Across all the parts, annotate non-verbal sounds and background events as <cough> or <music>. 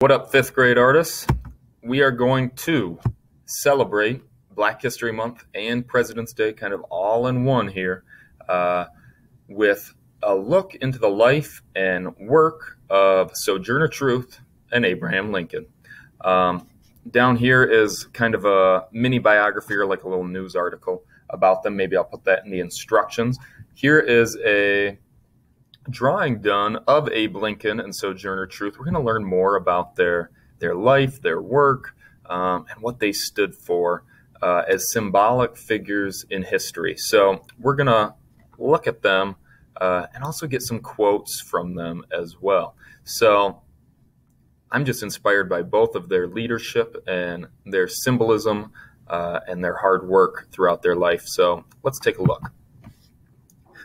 What up, fifth grade artists? We are going to celebrate Black History Month and President's Day kind of all in one here uh, with a look into the life and work of Sojourner Truth and Abraham Lincoln. Um, down here is kind of a mini biography or like a little news article about them. Maybe I'll put that in the instructions. Here is a drawing done of Abe Lincoln and Sojourner Truth. We're going to learn more about their their life, their work, um, and what they stood for uh, as symbolic figures in history. So we're going to look at them uh, and also get some quotes from them as well. So I'm just inspired by both of their leadership and their symbolism uh, and their hard work throughout their life. So let's take a look.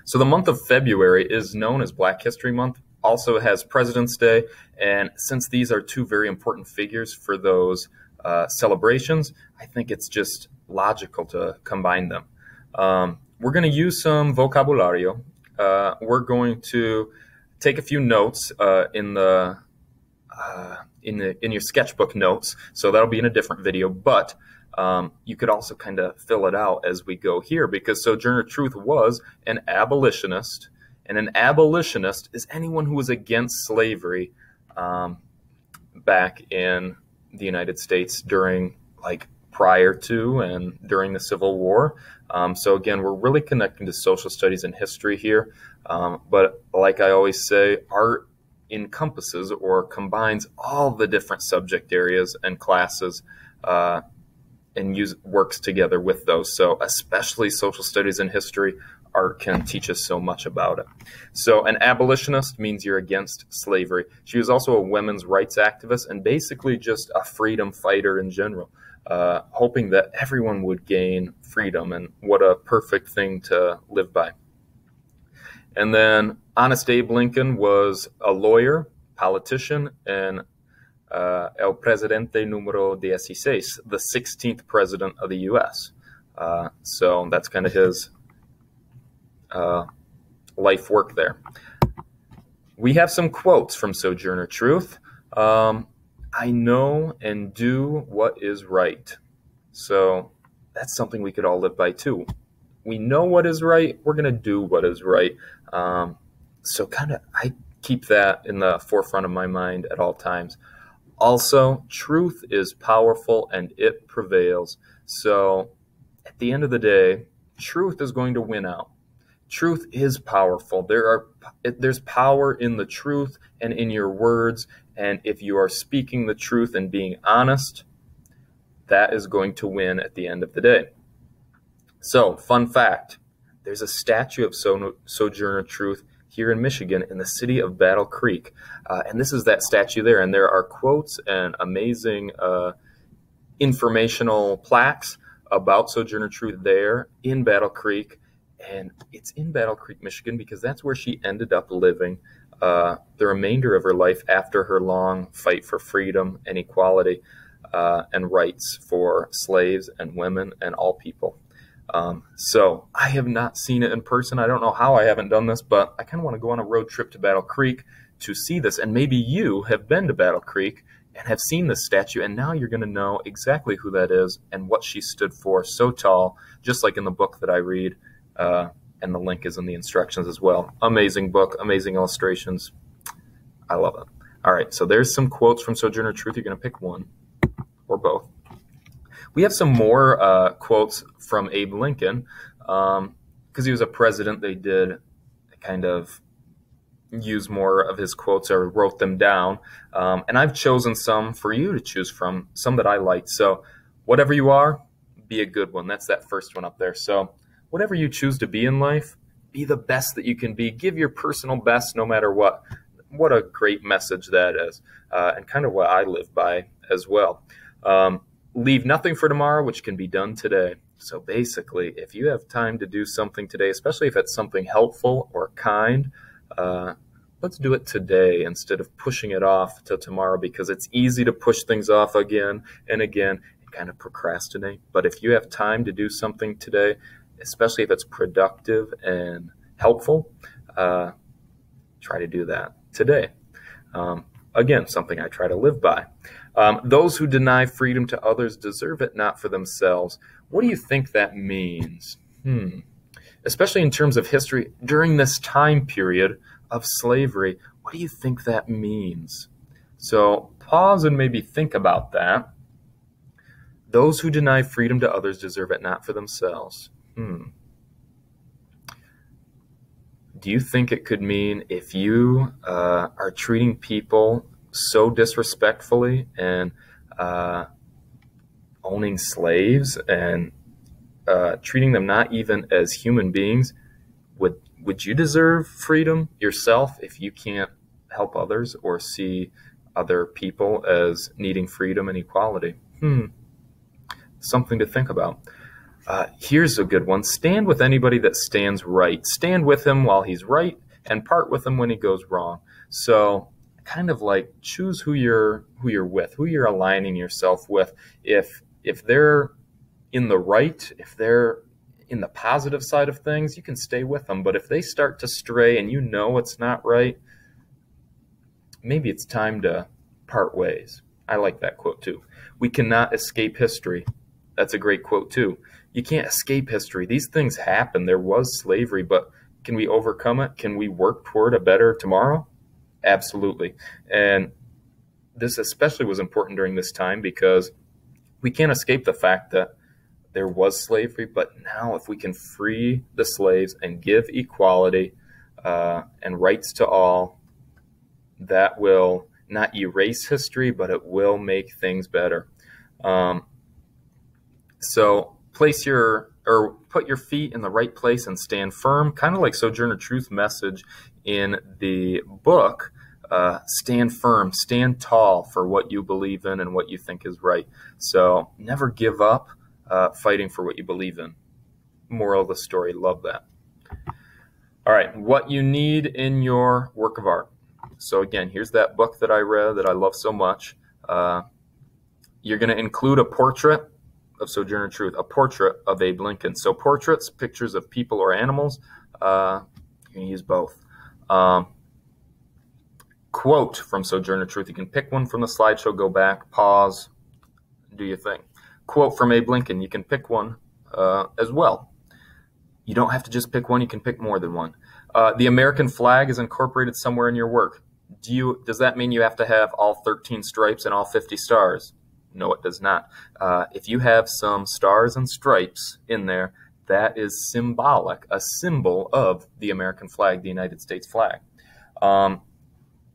So the month of February is known as Black History Month, also has President's Day, and since these are two very important figures for those uh, celebrations, I think it's just logical to combine them. Um, we're going to use some vocabulario. Uh, we're going to take a few notes uh, in the uh, in the in your sketchbook notes, so that'll be in a different video, but um, you could also kind of fill it out as we go here because Sojourner Truth was an abolitionist, and an abolitionist is anyone who was against slavery um, back in the United States during like prior to and during the Civil War. Um, so again, we're really connecting to social studies and history here. Um, but like I always say, art encompasses or combines all the different subject areas and classes uh, and use works together with those. So especially social studies and history, art can teach us so much about it. So an abolitionist means you're against slavery. She was also a women's rights activist and basically just a freedom fighter in general, uh, hoping that everyone would gain freedom and what a perfect thing to live by. And then Honest Abe Lincoln was a lawyer, politician, and uh, presidente número 16, the 16th president of the U.S. Uh, so that's kind of his uh, life work there. We have some quotes from Sojourner Truth. Um, I know and do what is right. So that's something we could all live by too. We know what is right. We're going to do what is right. Um, so kind of, I keep that in the forefront of my mind at all times. Also, truth is powerful and it prevails. So, at the end of the day, truth is going to win out. Truth is powerful. There are there's power in the truth and in your words, and if you are speaking the truth and being honest, that is going to win at the end of the day. So, fun fact, there's a statue of Sojourner Truth here in Michigan in the city of Battle Creek. Uh, and this is that statue there. And there are quotes and amazing uh, informational plaques about Sojourner Truth there in Battle Creek. And it's in Battle Creek, Michigan, because that's where she ended up living uh, the remainder of her life after her long fight for freedom and equality uh, and rights for slaves and women and all people. Um, so I have not seen it in person. I don't know how I haven't done this, but I kind of want to go on a road trip to Battle Creek to see this. And maybe you have been to Battle Creek and have seen this statue, and now you're going to know exactly who that is and what she stood for. So tall, just like in the book that I read, uh, and the link is in the instructions as well. Amazing book, amazing illustrations. I love it. All right, so there's some quotes from Sojourner Truth. You're going to pick one or both. We have some more uh, quotes from Abe Lincoln because um, he was a president. They did kind of use more of his quotes or wrote them down. Um, and I've chosen some for you to choose from, some that I liked. So, whatever you are, be a good one. That's that first one up there. So, whatever you choose to be in life, be the best that you can be. Give your personal best no matter what. What a great message that is, uh, and kind of what I live by as well. Um, leave nothing for tomorrow, which can be done today. So basically, if you have time to do something today, especially if it's something helpful or kind, uh, let's do it today instead of pushing it off till tomorrow because it's easy to push things off again and again and kind of procrastinate. But if you have time to do something today, especially if it's productive and helpful, uh, try to do that today. Um, Again, something I try to live by. Um, those who deny freedom to others deserve it not for themselves. What do you think that means? Hmm. Especially in terms of history, during this time period of slavery, what do you think that means? So pause and maybe think about that. Those who deny freedom to others deserve it not for themselves. Hmm. Do you think it could mean if you uh, are treating people so disrespectfully and uh, owning slaves and uh, treating them not even as human beings, would would you deserve freedom yourself if you can't help others or see other people as needing freedom and equality? Hmm, something to think about. Uh, here's a good one: stand with anybody that stands right. Stand with him while he's right, and part with him when he goes wrong. So kind of like choose who you're who you're with, who you're aligning yourself with. If if they're in the right, if they're in the positive side of things, you can stay with them. But if they start to stray and you know it's not right, maybe it's time to part ways. I like that quote too. We cannot escape history. That's a great quote too. You can't escape history. These things happen. There was slavery, but can we overcome it? Can we work toward a better tomorrow? Absolutely. And this especially was important during this time because we can't escape the fact that there was slavery, but now if we can free the slaves and give equality uh, and rights to all, that will not erase history, but it will make things better. Um, so place your or put your feet in the right place and stand firm, kind of like Sojourner Truth message in the book. Uh, stand firm, stand tall for what you believe in and what you think is right. So never give up uh, fighting for what you believe in. Moral of the story, love that. All right, what you need in your work of art. So again, here's that book that I read that I love so much. Uh, you're going to include a portrait of Sojourner Truth, a portrait of Abe Lincoln. So portraits, pictures of people or animals, uh, you can use both. Um, quote from Sojourner Truth. You can pick one from the slideshow, go back, pause, do your thing. Quote from Abe Lincoln. You can pick one uh, as well. You don't have to just pick one. You can pick more than one. Uh, the American flag is incorporated somewhere in your work. Do you? Does that mean you have to have all 13 stripes and all 50 stars? No, it does not. Uh, if you have some stars and stripes in there, that is symbolic, a symbol of the American flag, the United States flag. Um,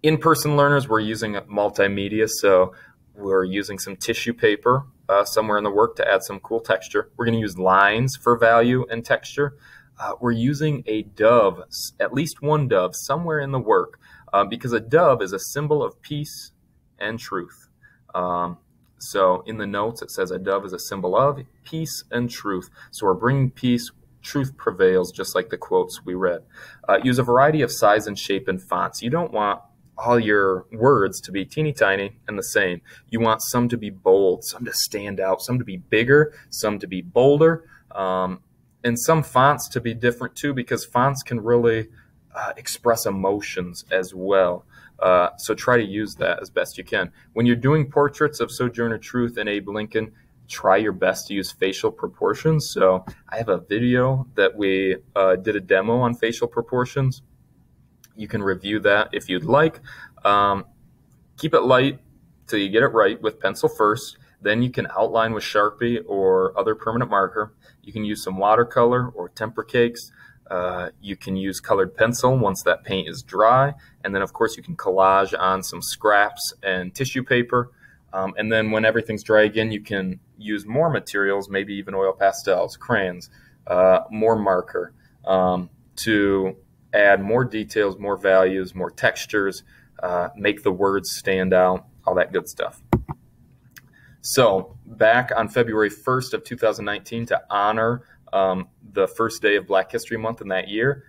in-person learners, we're using multimedia, so we're using some tissue paper uh, somewhere in the work to add some cool texture. We're going to use lines for value and texture. Uh, we're using a dove, at least one dove, somewhere in the work, uh, because a dove is a symbol of peace and truth. Um, so in the notes, it says a dove is a symbol of peace and truth. So we're bringing peace, truth prevails, just like the quotes we read. Uh, use a variety of size and shape and fonts. You don't want all your words to be teeny tiny and the same. You want some to be bold, some to stand out, some to be bigger, some to be bolder, um, and some fonts to be different too, because fonts can really uh, express emotions as well. Uh, so try to use that as best you can. When you're doing portraits of Sojourner Truth and Abe Lincoln, try your best to use facial proportions. So I have a video that we uh, did a demo on facial proportions you can review that if you'd like. Um, keep it light till you get it right with pencil first. Then you can outline with Sharpie or other permanent marker. You can use some watercolor or tempera cakes. Uh, you can use colored pencil once that paint is dry. And then, of course, you can collage on some scraps and tissue paper. Um, and then when everything's dry again, you can use more materials, maybe even oil pastels, crayons, uh, more marker um, to add more details, more values, more textures, uh, make the words stand out, all that good stuff. So back on February 1st of 2019 to honor um, the first day of Black History Month in that year,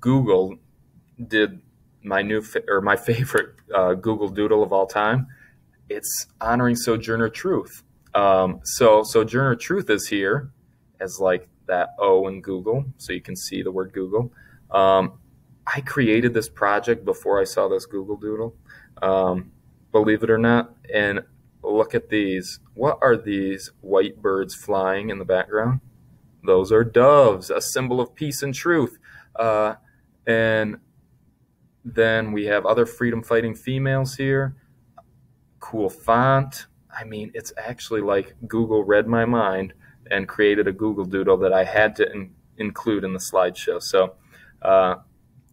Google did my new or my <laughs> favorite uh, Google Doodle of all time. It's honoring Sojourner Truth. Um, so Sojourner Truth is here as like that O in Google, so you can see the word Google. Um, I created this project before I saw this Google Doodle. Um, believe it or not. And look at these. What are these white birds flying in the background? Those are doves, a symbol of peace and truth. Uh, and then we have other freedom fighting females here. Cool font. I mean, it's actually like Google read my mind and created a Google Doodle that I had to in- include in the slideshow. So, uh,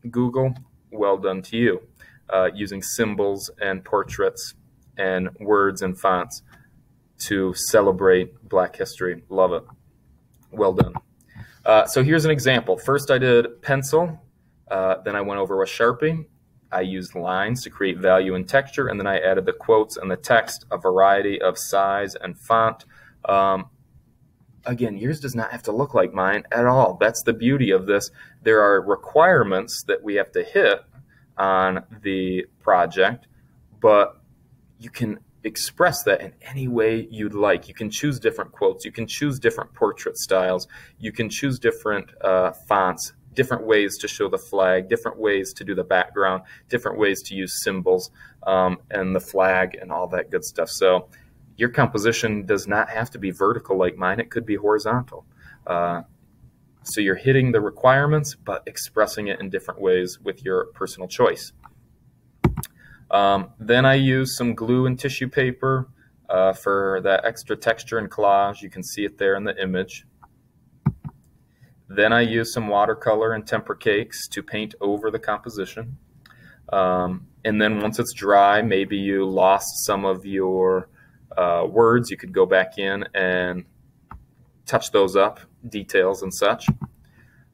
Google, well done to you, uh, using symbols and portraits and words and fonts to celebrate Black history. Love it. Well done. Uh, so here's an example. First, I did pencil. Uh, then I went over with Sharpie. I used lines to create value and texture, and then I added the quotes and the text, a variety of size and font. Um, again, yours does not have to look like mine at all. That's the beauty of this. There are requirements that we have to hit on the project, but you can express that in any way you'd like. You can choose different quotes. You can choose different portrait styles. You can choose different uh, fonts, different ways to show the flag, different ways to do the background, different ways to use symbols um, and the flag and all that good stuff. So your composition does not have to be vertical like mine. It could be horizontal. Uh, so you're hitting the requirements, but expressing it in different ways with your personal choice. Um, then I use some glue and tissue paper uh, for that extra texture and collage. You can see it there in the image. Then I use some watercolor and tempera cakes to paint over the composition. Um, and then once it's dry, maybe you lost some of your uh, words, you could go back in and touch those up, details and such.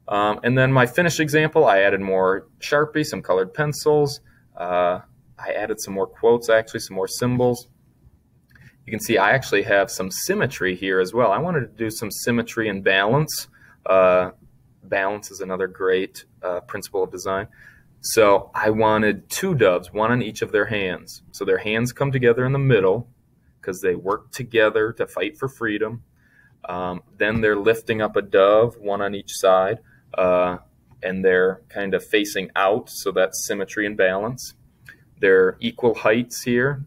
Um, and then my finished example, I added more Sharpie, some colored pencils, uh, I added some more quotes, actually, some more symbols. You can see I actually have some symmetry here as well. I wanted to do some symmetry and balance. Uh, balance is another great uh, principle of design. So I wanted two doves, one on each of their hands. So their hands come together in the middle because they work together to fight for freedom. Um, then they're lifting up a dove, one on each side, uh, and they're kind of facing out, so that's symmetry and balance. They're equal heights here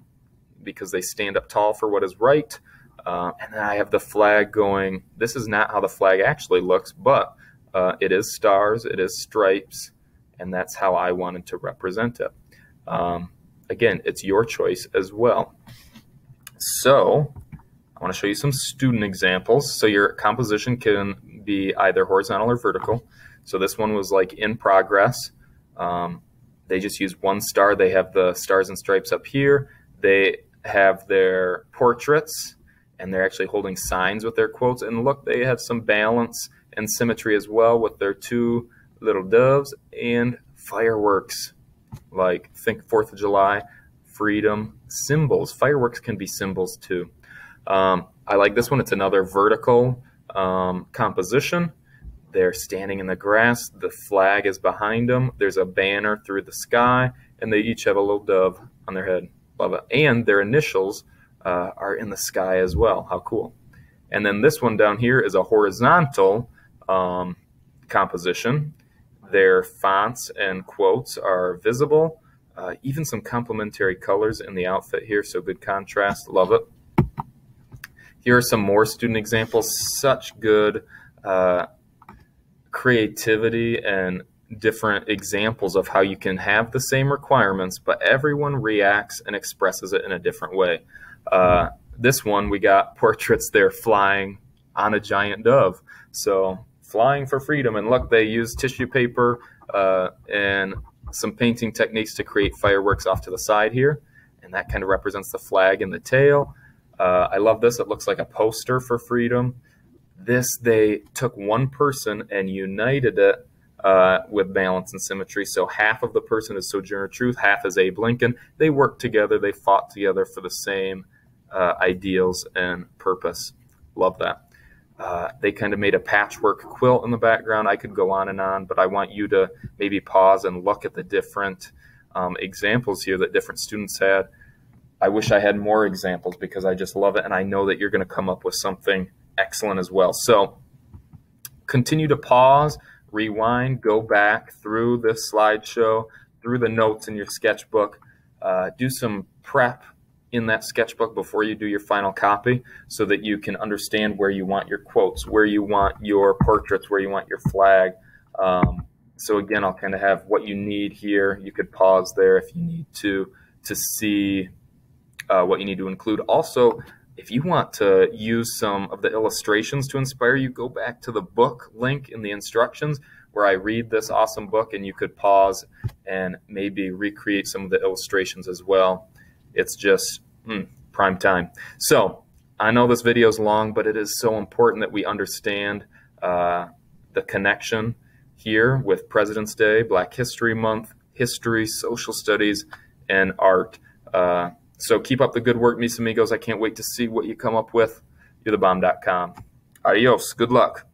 because they stand up tall for what is right. Uh, and then I have the flag going. This is not how the flag actually looks, but uh, it is stars, it is stripes, and that's how I wanted to represent it. Um, again, it's your choice as well. So I want to show you some student examples. So your composition can be either horizontal or vertical. So this one was like in progress. Um, they just use one star. They have the stars and stripes up here. They have their portraits, and they're actually holding signs with their quotes. And look, they have some balance and symmetry as well with their two little doves and fireworks. Like, think 4th of July, freedom, symbols. Fireworks can be symbols too. Um, I like this one. It's another vertical um, composition. They're standing in the grass. The flag is behind them. There's a banner through the sky, and they each have a little dove on their head. Love it. And their initials uh, are in the sky as well. How cool. And then this one down here is a horizontal um, composition. Their fonts and quotes are visible. Uh, even some complementary colors in the outfit here, so good contrast. Love it. Here are some more student examples. Such good uh, creativity and different examples of how you can have the same requirements, but everyone reacts and expresses it in a different way. Uh, this one, we got <laughs> portraits there flying on a giant dove. So flying for freedom. And look, they use tissue paper uh, and some painting techniques to create fireworks off to the side here. And that kind of represents the flag and the tail. Uh, I love this. It looks like a poster for freedom. This, they took one person and united it uh, with balance and symmetry. So half of the person is Sojourner Truth, half is Abe Lincoln. They worked together, they fought together for the same uh, ideals and purpose. Love that. Uh, they kind of made a patchwork quilt in the background. I could go on and on, but I want you to maybe pause and look at the different um, examples here that different students had. I wish I had more examples because I just love it, and I know that you're going to come up with something excellent as well. So continue to pause, rewind, go back through this slideshow, through the notes in your sketchbook, uh, do some prep in that sketchbook before you do your final copy so that you can understand where you want your quotes, where you want your portraits, where you want your flag. Um, so again, I'll kind of have what you need here. You could pause there if you need to to see uh, what you need to include. Also, if you want to use some of the illustrations to inspire you, go back to the book link in the instructions where I read this awesome book, and you could pause and maybe recreate some of the illustrations as well. It's just mm, prime time. So I know this video is long, but it is so important that we understand uh, the connection here with President's Day, Black History Month, history, social studies, and art. Uh, so keep up the good work, mis amigos. I can't wait to see what you come up with. You're the bomb.com. Adios. Good luck.